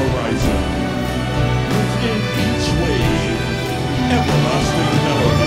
horizon. Within each wave, everlasting melody.